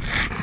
you